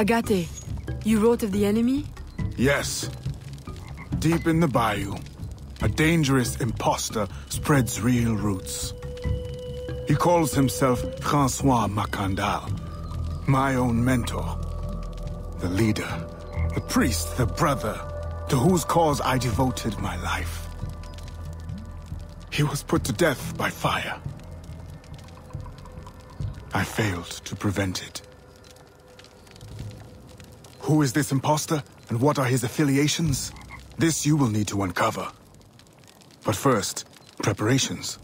Agate, you wrote of the enemy? Yes. Deep in the bayou, a dangerous impostor spreads real roots. He calls himself Francois Mackandal, my own mentor. The leader, the priest, the brother, to whose cause I devoted my life. He was put to death by fire. I failed to prevent it. Who is this impostor, and what are his affiliations? This you will need to uncover. But first, preparations.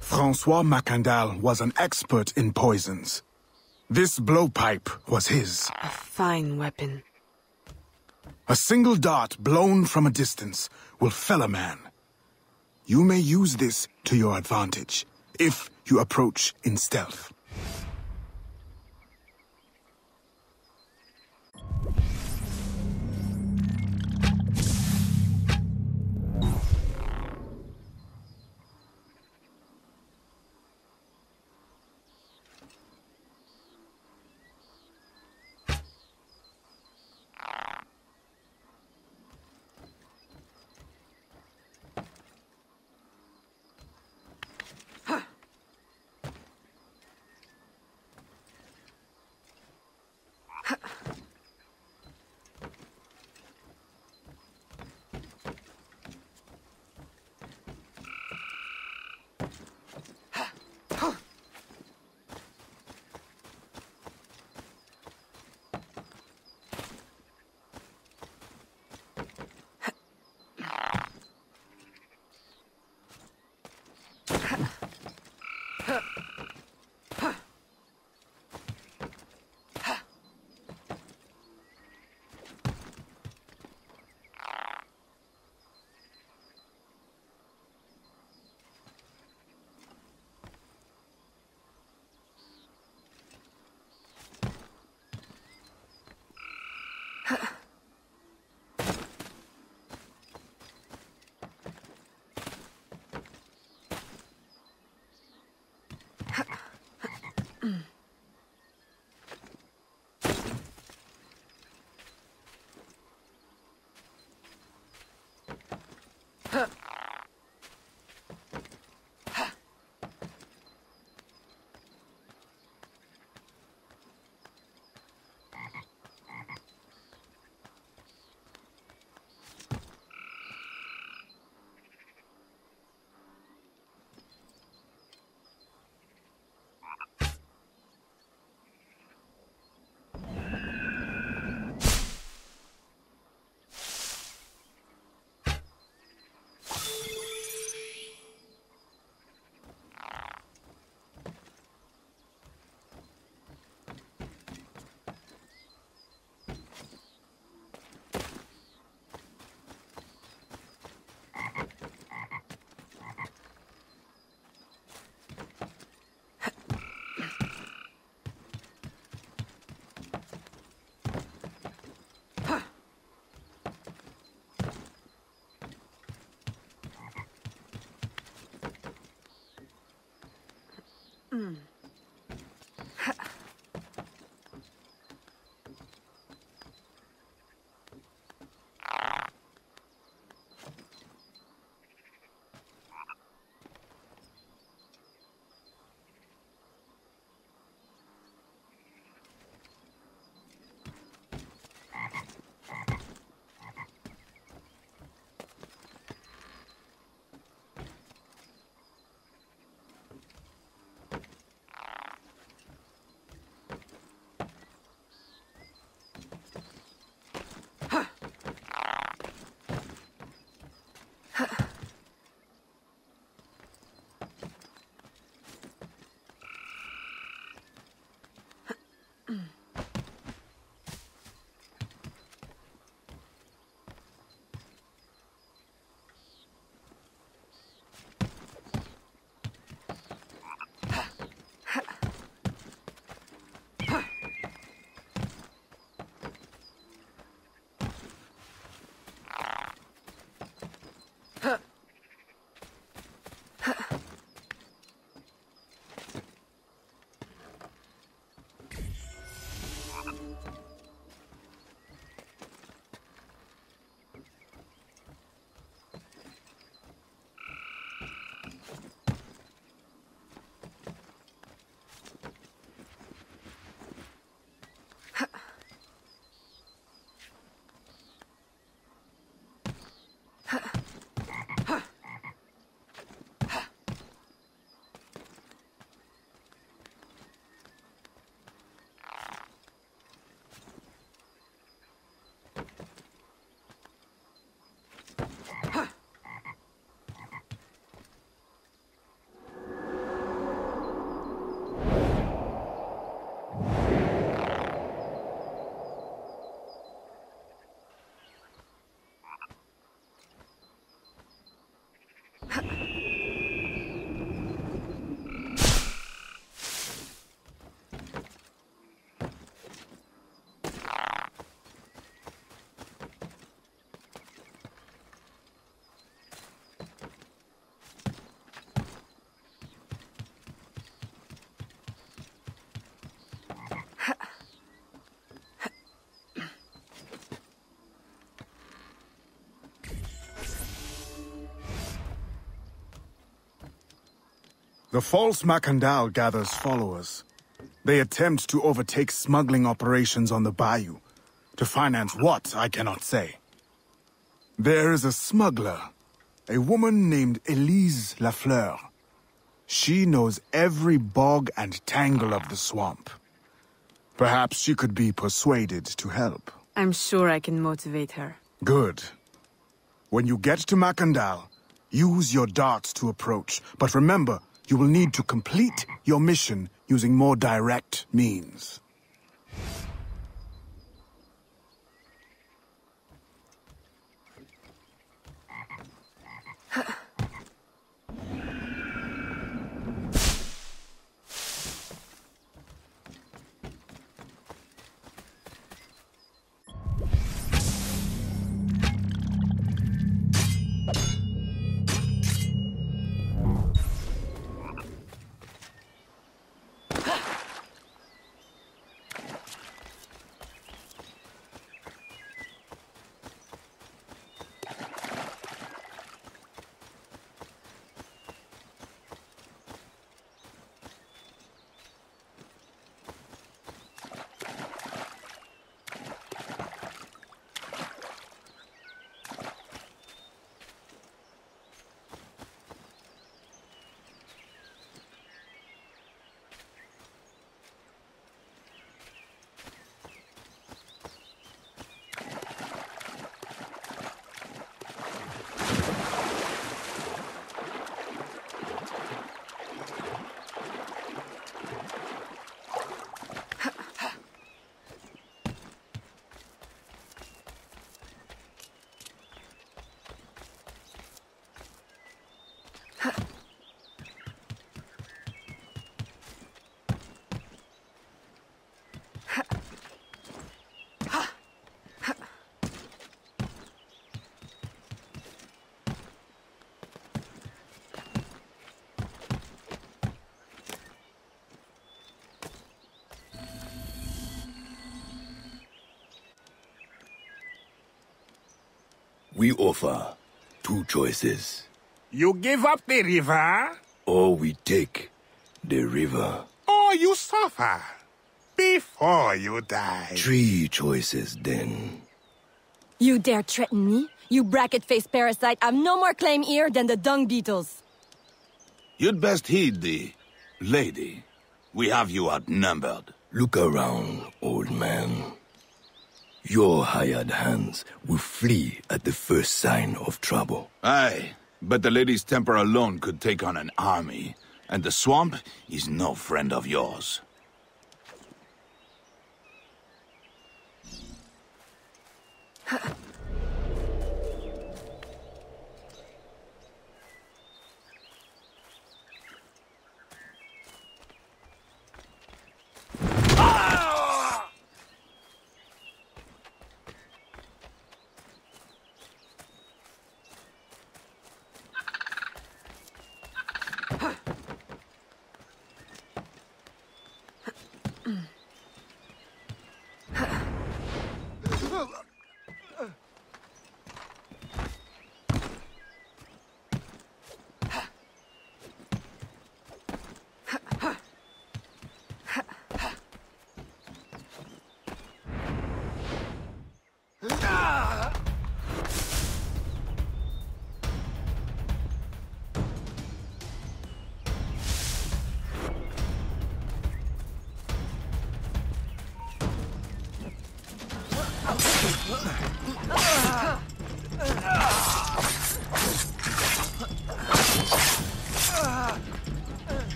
Francois Mackandal was an expert in poisons. This blowpipe was his. A fine weapon. A single dart blown from a distance will fell a man. You may use this to your advantage, if you approach in stealth. Mm. Mm. Huh. The false Mackandal gathers followers. They attempt to overtake smuggling operations on the bayou. To finance what, I cannot say. There is a smuggler, a woman named Elise Lafleur. She knows every bog and tangle of the swamp. Perhaps she could be persuaded to help. I'm sure I can motivate her. Good. When you get to Mackandal, use your darts to approach. But remember, you will need to complete your mission using more direct means. We offer two choices. You give up the river, Or we take the river. or you suffer before you die. Three choices then. You dare threaten me? You bracket-faced parasite, I've no more claim here than the dung beetles. You'd best heed the lady. We have you outnumbered. Look around, old man. Your hired hands will flee at the first sign of trouble. Aye, but the lady's temper alone could take on an army, and the swamp is no friend of yours.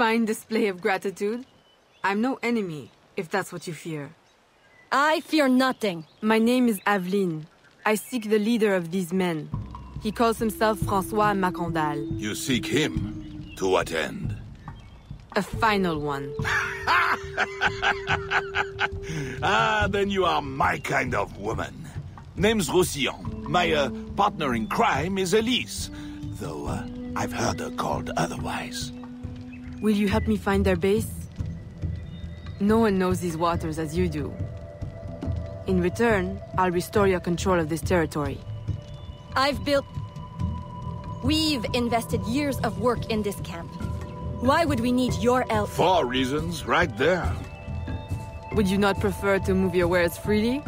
fine display of gratitude. I'm no enemy, if that's what you fear. I fear nothing. My name is Aveline. I seek the leader of these men. He calls himself Francois Mackandal. You seek him? To what end? A final one. Ah, then you are my kind of woman. Name's Roussillon. My uh, partner in crime is Elise. Though uh, I've heard her called otherwise. Will you help me find their base? No one knows these waters as you do. In return, I'll restore your control of this territory. I've built... We've invested years of work in this camp. Why would we need your help? Four reasons, right there. Would you not prefer to move your wares freely?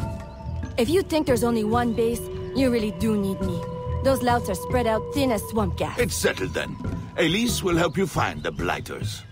If you think there's only one base, you really do need me. Those louts are spread out thin as swamp gas. It's settled then. Elise will help you find the Blighters.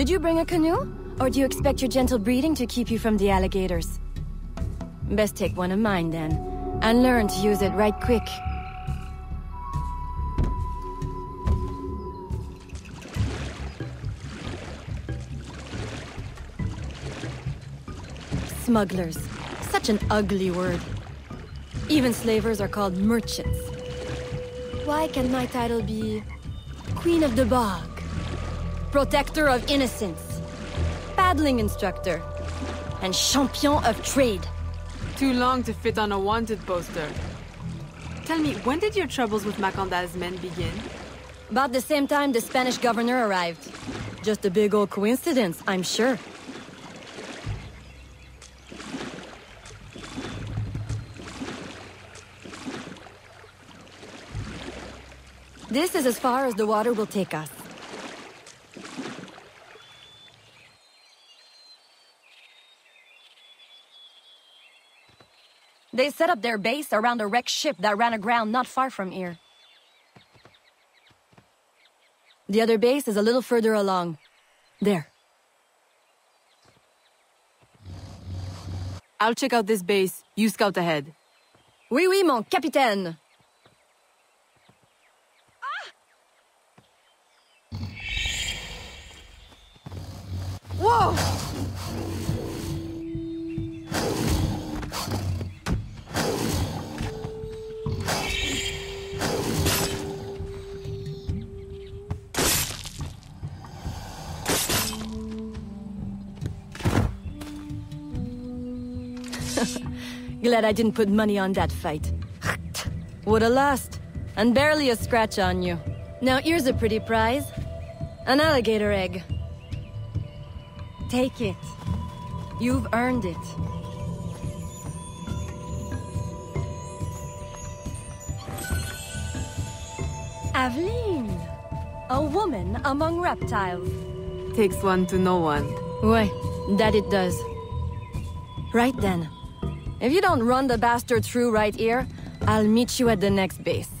Did you bring a canoe? Or do you expect your gentle breeding to keep you from the alligators? Best take one of mine then, and learn to use it right quick. Smugglers. Such an ugly word. Even slavers are called merchants. Why can my title be... Queen of the Bog? Protector of Innocence? Paddling Instructor? And Champion of Trade? Too long to fit on a wanted poster. Tell me, when did your troubles with Mackandal's men begin? About the same time the Spanish governor arrived. Just a big old coincidence, I'm sure. This is as far as the water will take us. They set up their base around a wrecked ship that ran aground not far from here. The other base is a little further along. There. I'll check out this base. You scout ahead. Oui, oui, mon capitaine. Ah! Whoa! Glad I didn't put money on that fight. Woulda lost. And barely a scratch on you. Now here's a pretty prize. An alligator egg. Take it. You've earned it. Aveline! A woman among reptiles. Takes one to know one. Ouais, that it does. Right then. If you don't run the bastard through right here, I'll meet you at the next base.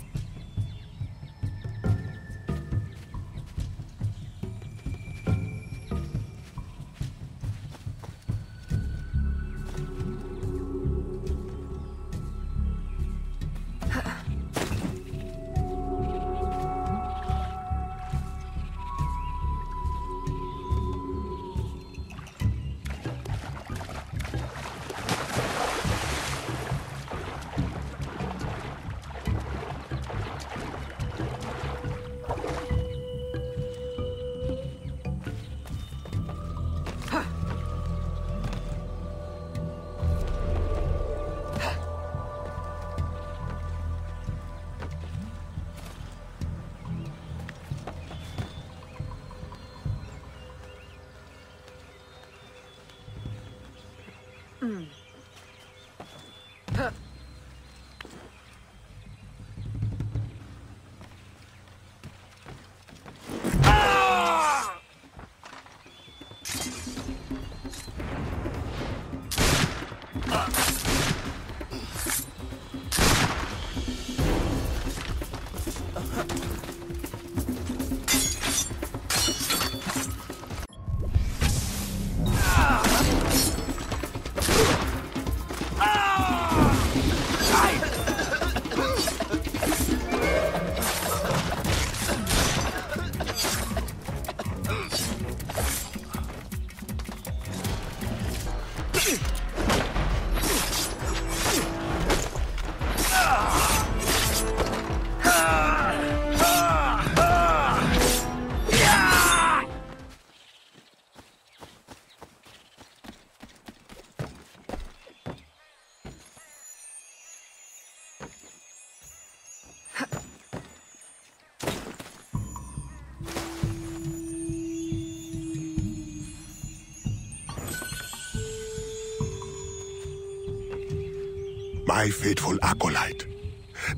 My faithful acolyte,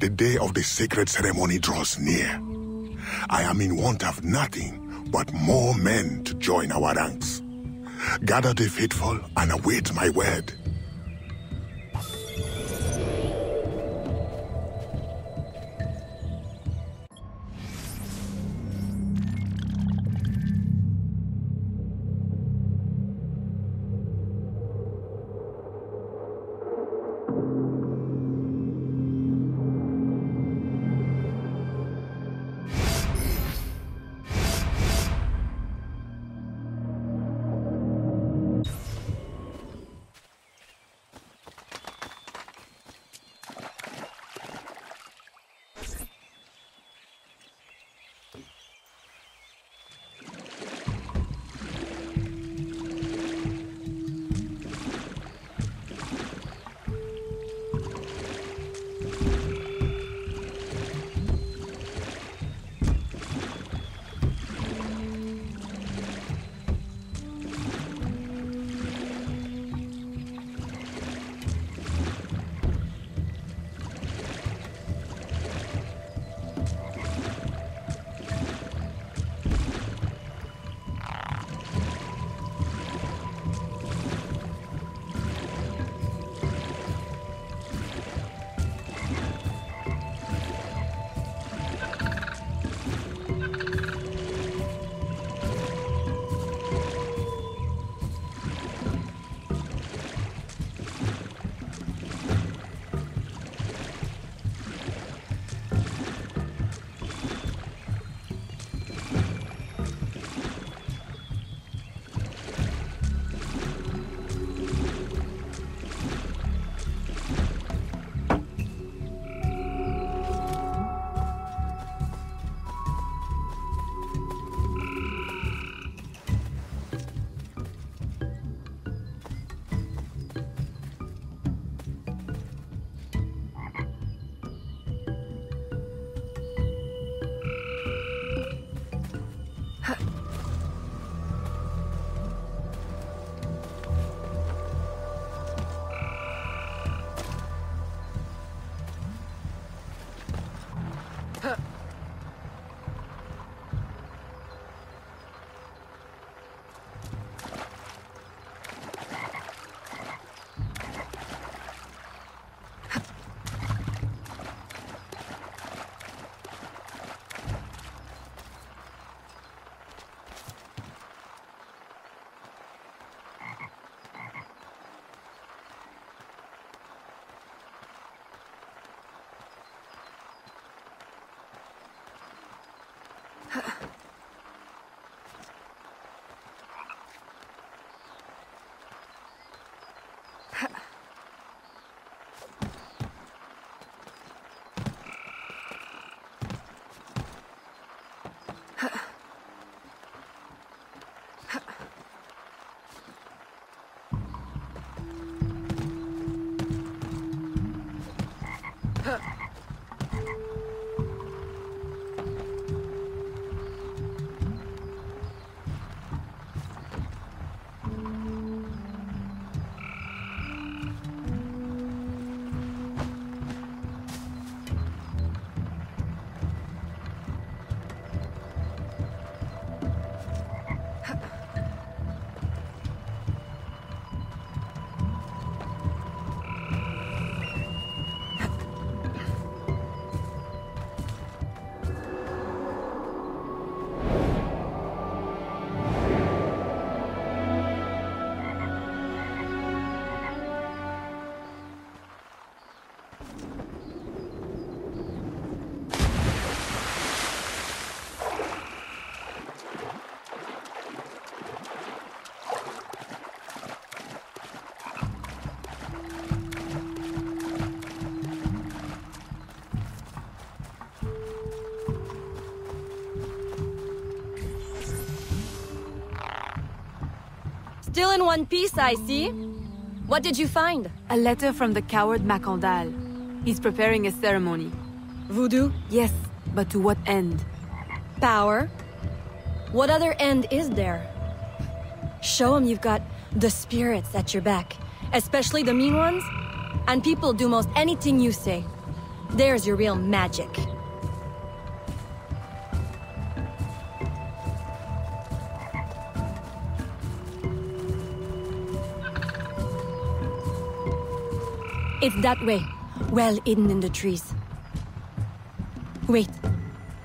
the day of the sacred ceremony draws near. I am in want of nothing but more men to join our ranks. Gather the faithful and await my word. Still in one piece, I see. What did you find? A letter from the coward Mackandal. He's preparing a ceremony. Voodoo? Yes, but to what end? Power? What other end is there? Show him you've got the spirits at your back, especially the mean ones, and people do most anything you say. There's your real magic. It's that way, well hidden in the trees. Wait,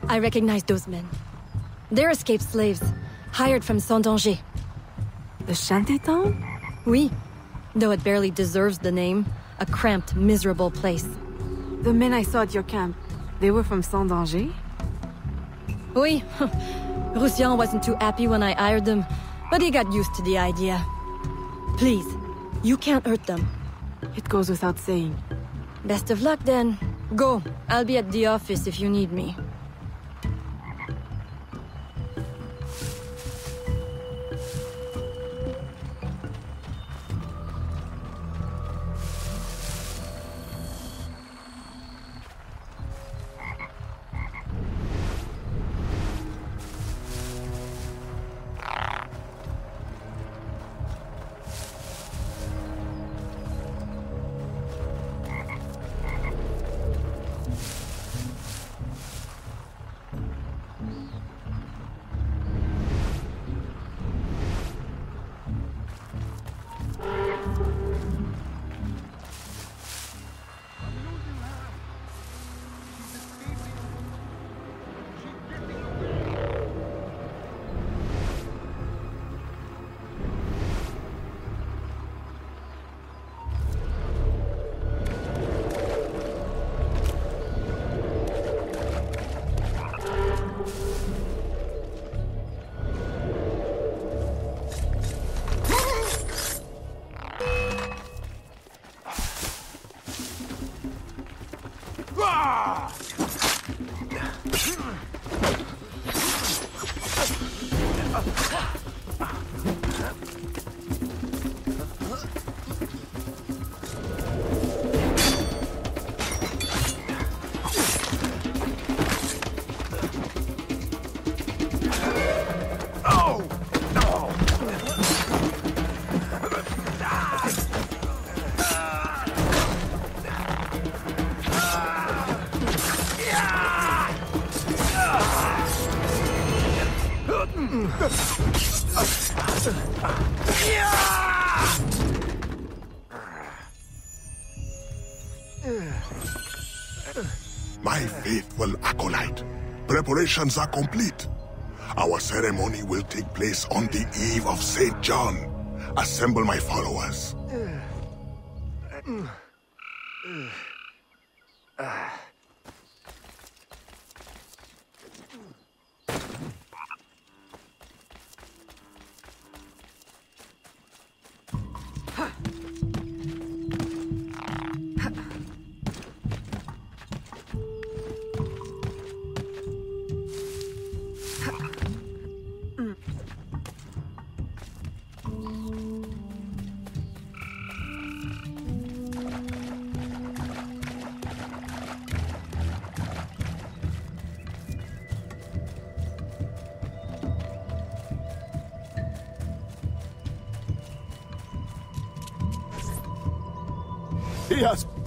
I recognize those men. They're escaped slaves, hired from Saint-Danger. The shanty town? Oui, though it barely deserves the name. A cramped, miserable place. The men I saw at your camp, they were from Saint-Danger? Oui, Roussillon wasn't too happy when I hired them, but he got used to the idea. Please, you can't hurt them. It goes without saying. Best of luck then. Go, I'll be at the office if you need me. My preparations are complete. Our ceremony will take place on the eve of St. John. Assemble my followers.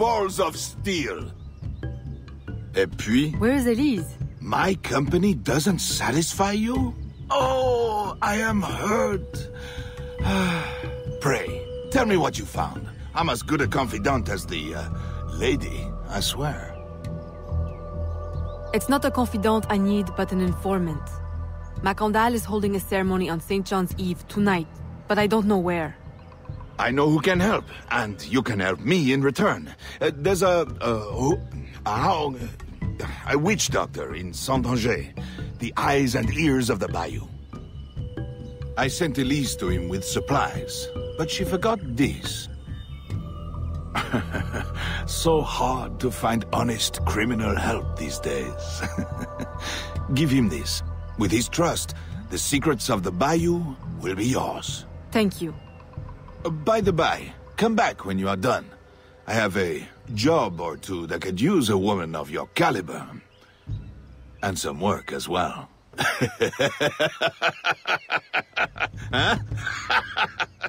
Balls of steel. Et puis, Where's Elise? my company doesn't satisfy you? Oh, I am hurt. Pray, tell me what you found. I'm as good a confidant as the uh, lady, I swear. It's not a confidant I need, but an informant. Mackandal is holding a ceremony on St. John's Eve tonight, but I don't know where. I know who can help, and you can help me in return. Uh, there's a, uh, a a witch doctor in Saint-Danger, the eyes and ears of the bayou. I sent Elise to him with supplies, but she forgot this. so hard to find honest criminal help these days. Give him this. With his trust, the secrets of the bayou will be yours. Thank you. By the by, come back when you are done. I have a job or two that could use a woman of your caliber. And some work as well. huh?